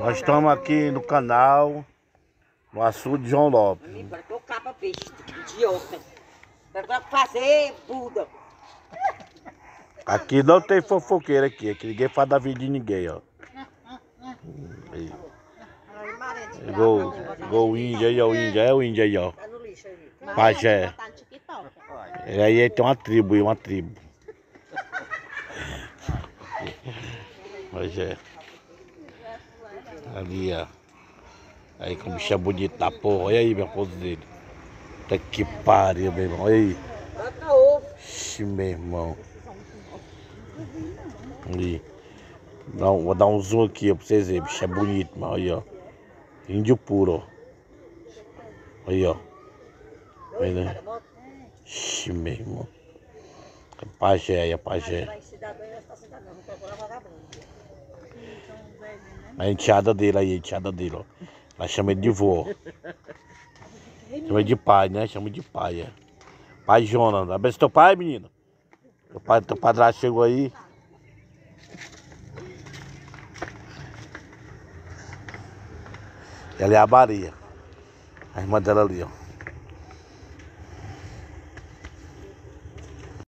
Nós estamos aqui no canal, no açude João Lopes. Eu capa peixe, idiota. Para fazer Buda. Aqui não tem fofoqueira aqui, aqui ninguém faz da vida de ninguém, ó. Aí. Igual, igual o índio aí, ó, o índio, é o índio aí, ó. Tá aí. Pajé. Tá. E aí ele tem uma tribo aí, uma tribo. Pajé. Ali, ó. Aí como bicho é bonito da porra. Olha aí, minha pose dele. Tá que pariu, meu irmão. Olha aí. Ixi, meu irmão. Ali. Um- vou dar um zoom aqui, ó, pra vocês verem. Bicho é bonito, mano. Aí, ó. Índio puro, ó. Aí, ó. Aí, né? Ixi, meu irmão. É pajé é pajé. Vai cidadão e essa cidadão. Não procura vagabundo. A enteada dele aí, a enteada dele, ó. Ela chama ele de vô. Chama de pai, né? Chama de pai, é. Pai Jonas. Abençoe teu pai, menino. Teu, pai, teu padrasto chegou aí. Ela é a Maria. A irmã dela ali, ó.